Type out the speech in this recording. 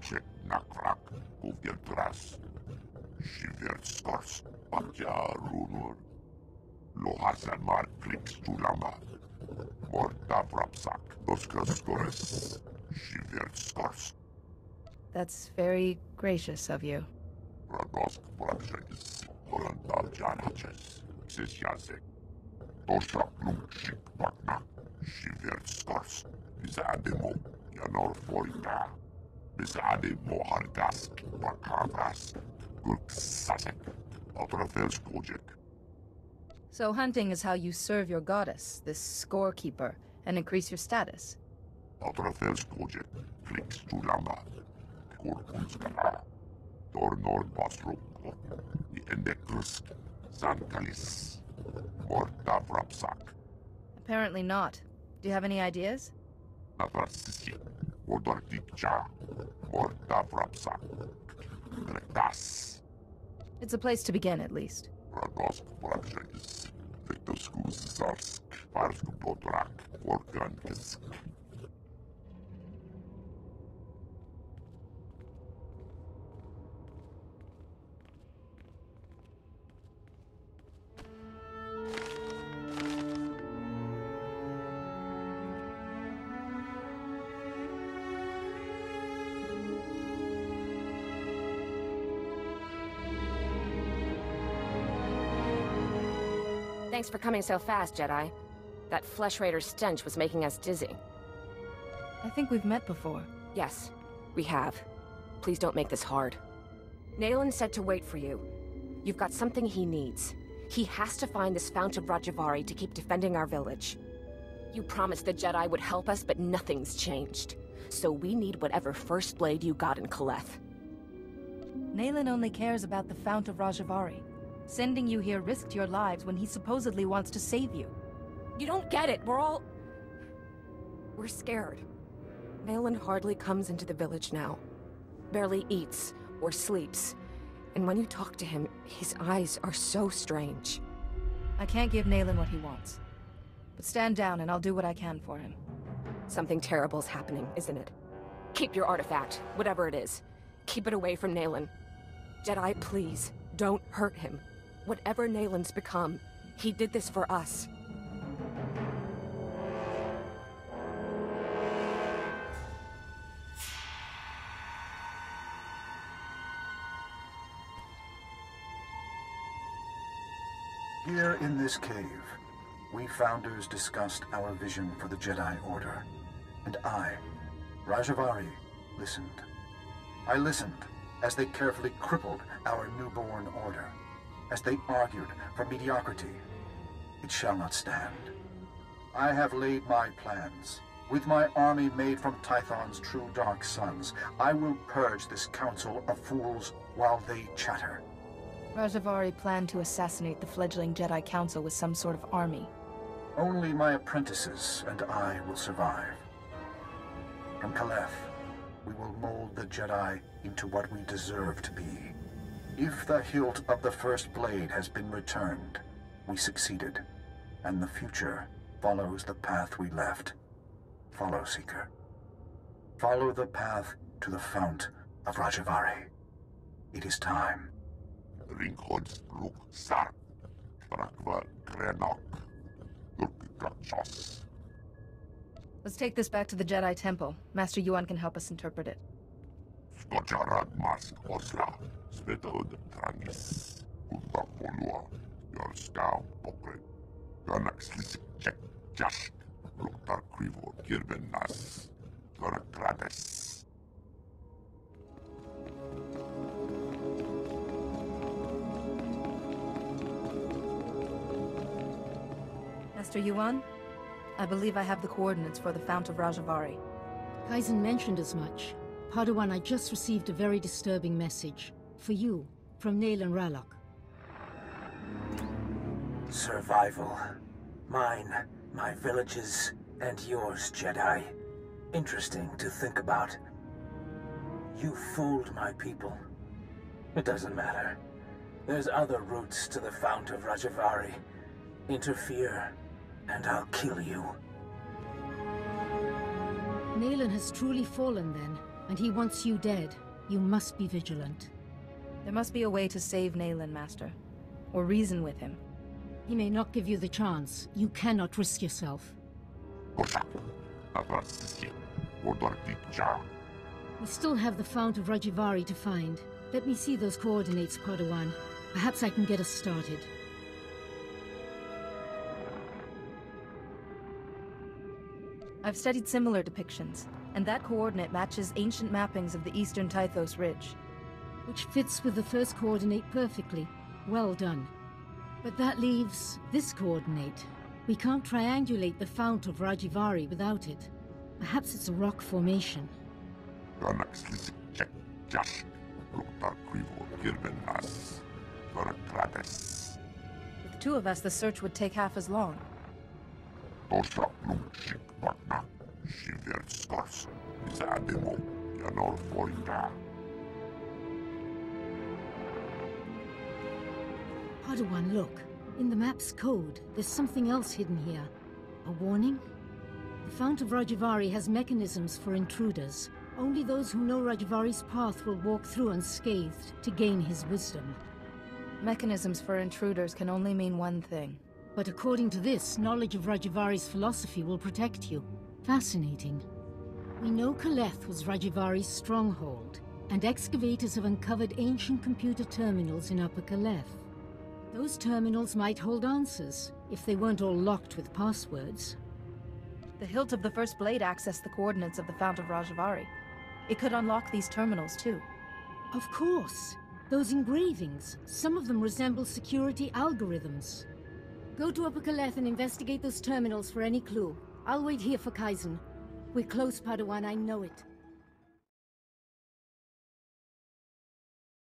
Lungchek nakrak kuvientras. Shiverskars pakja runur. Lohasan mar kliks tulama. Morta vrapsak doskastores. Shiverskars. That's very gracious of you. Radosk vrapshekis. Hollandal janaches. Sisjasek. Toshak lungchek pakna. Shiverskars. Bisademo. Yanor foina. Bisademo hargask. Pakavas. Gurksasek. Otrafelskojek. So hunting is how you serve your goddess, this scorekeeper, and increase your status. Otrafelskojek. Kliks tulama. Kurkunskala. Tornor basrukko. I endekrus. Sankalis. Morta vrapsak. Apparently not. Do you have any ideas? Odortikcha. Morta vrapsak. Rektas. It's a place to begin, at least. Thanks for coming so fast, Jedi. That Flesh Raider stench was making us dizzy. I think we've met before. Yes, we have. Please don't make this hard. Naylan said to wait for you. You've got something he needs. He has to find this Fount of Rajivari to keep defending our village. You promised the Jedi would help us, but nothing's changed. So we need whatever First Blade you got in Kaleth. Naylan only cares about the Fount of Rajivari. Sending you here risked your lives when he supposedly wants to save you. You don't get it. We're all... We're scared. Naylan hardly comes into the village now. Barely eats or sleeps. And when you talk to him, his eyes are so strange. I can't give Naylan what he wants. But stand down and I'll do what I can for him. Something terrible's happening, isn't it? Keep your artifact, whatever it is. Keep it away from Naylan. Jedi, please, don't hurt him. Whatever Naylan's become, he did this for us. Here in this cave, we Founders discussed our vision for the Jedi Order. And I, Rajivari, listened. I listened as they carefully crippled our newborn order, as they argued for mediocrity. It shall not stand. I have laid my plans. With my army made from Tython's true dark sons, I will purge this council of fools while they chatter. Rajivari planned to assassinate the fledgling Jedi Council with some sort of army. Only my apprentices and I will survive. From Kaleth, we will mold the Jedi into what we deserve to be. If the hilt of the First Blade has been returned, we succeeded, and the future follows the path we left. Follow, Seeker. Follow the path to the Fount of Rajivari. It is time. Ringhods luk sark. Brakva grenok. Let's take this back to the Jedi Temple. Master Yuon can help us interpret it. Skojarad mas osla. Svetod trangis. Kulta polua. Yorskau pokre. Ganak slisik chek jask. Luktar krivo kirben nas. Gorak grades. Master Yuon, I believe I have the coordinates for the Fount of Rajivari. Kaizen mentioned as much. Padawan, I just received a very disturbing message. For you, from Naylan Ralok. Survival. Mine, my villages, and yours, Jedi. Interesting to think about. You fooled my people. It doesn't matter. There's other routes to the Fount of Rajivari. Interfere, and I'll kill you. Naylan has truly fallen then, And he wants you dead. You must be vigilant. There must be a way to save Naylan, Master. Or reason with him. He may not give you the chance. You cannot risk yourself. Kosa. Avrasisye. Odortikja. We still have the Fount of Rajivari to find. Let me see those coordinates, Padawan. Perhaps I can get us started. I've studied similar depictions, and that coordinate matches ancient mappings of the eastern Tythos Ridge. Which fits with the first coordinate perfectly. Well done. But that leaves this coordinate. We can't triangulate the Fount of Rajivari without it. Perhaps it's a rock formation. Ganaxlisik Jek Jask. Luktar Krivo Kirbenas. Verkrades. With two of us, the search would take half as long. Tosa Lumchik Vakna. Shiver Skars. Zademo. Yanor Foida. Padawan, look. In the map's code, there's something else hidden here. A warning? The Fount of Rajivari has mechanisms for intruders. Only those who know Rajivari's path will walk through unscathed to gain his wisdom. Mechanisms for intruders can only mean one thing. But according to this, knowledge of Rajivari's philosophy will protect you. Fascinating. We know Kaleth was Rajivari's stronghold, and excavators have uncovered ancient computer terminals in Upper Kaleth. Those terminals might hold answers, if they weren't all locked with passwords. The hilt of the first blade accessed the coordinates of the Fount of Rajivari. It could unlock these terminals, too. Of course. Those engravings, some of them resemble security algorithms. Go to Upper Kaleth and investigate those terminals for any clue. I'll wait here for Kaizen. We're close, Padawan, I know it.